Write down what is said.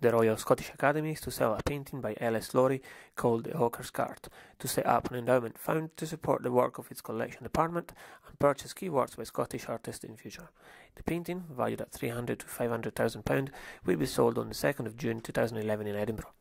the Royal Scottish Academy is to sell a painting by L. S. Lowry called The Hawker's Cart, to set up an endowment fund to support the work of its collection department and purchase key works by Scottish artists in future. The painting, valued at 300 to 500,000 pounds, will be sold on the 2nd of June 2011 in Edinburgh.